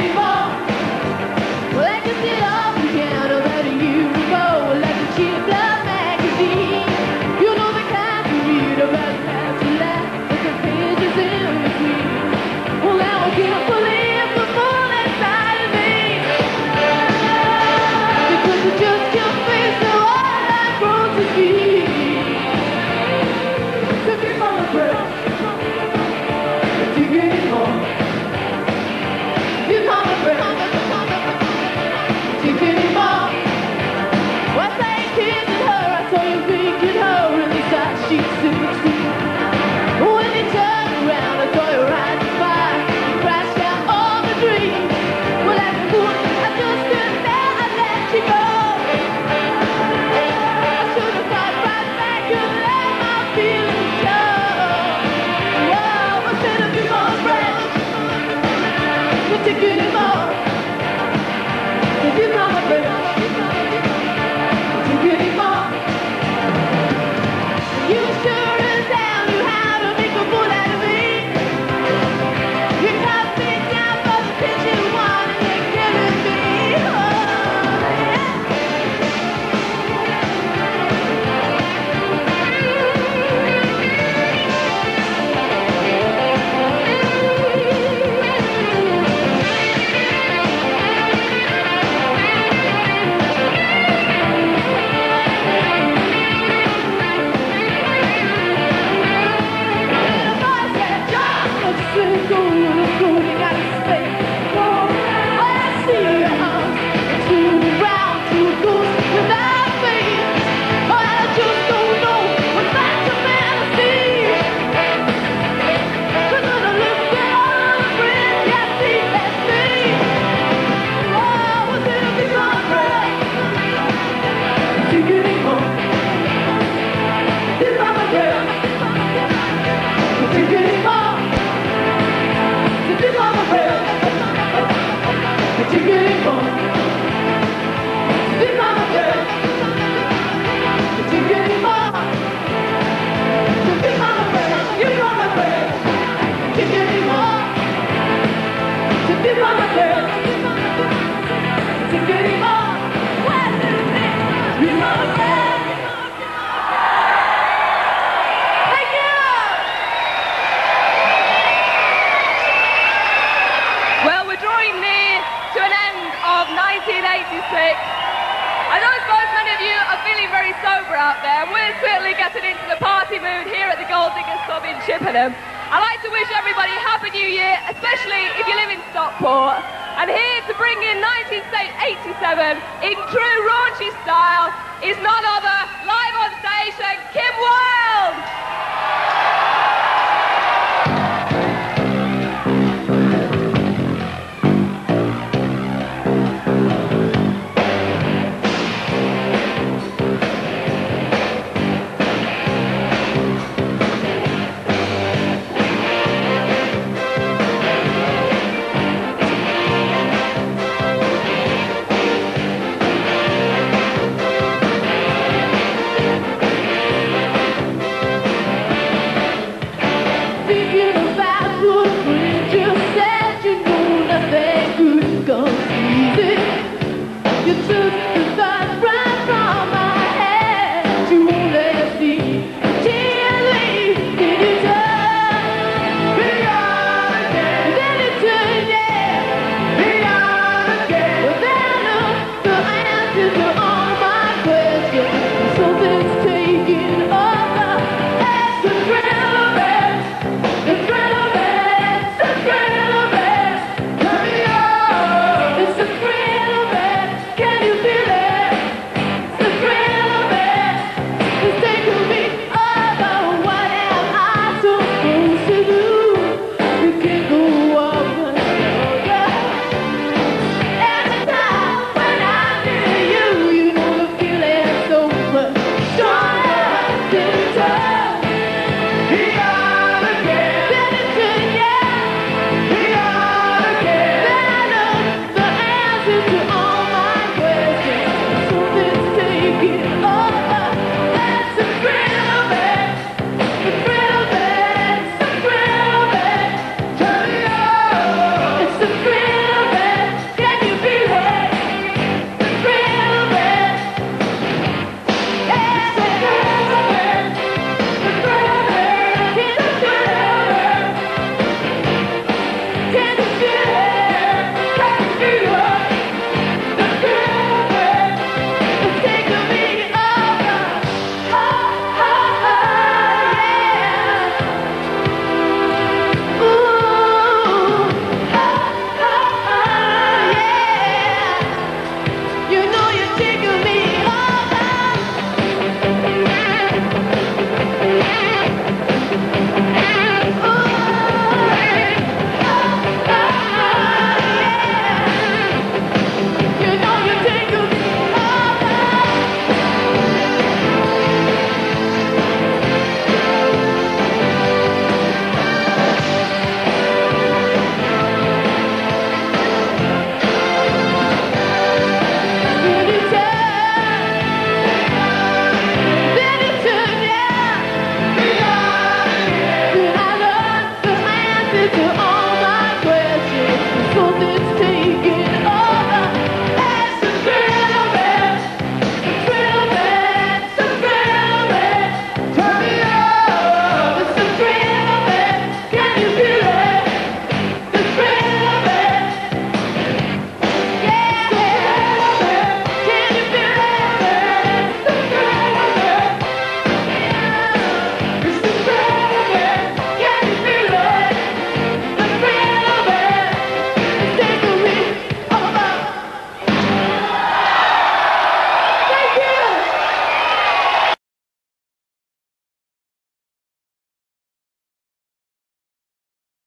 Anybody? I'd like to wish everybody a Happy New Year, especially if you live in Stockport. And here to bring in 1987 in true raunchy style is none other,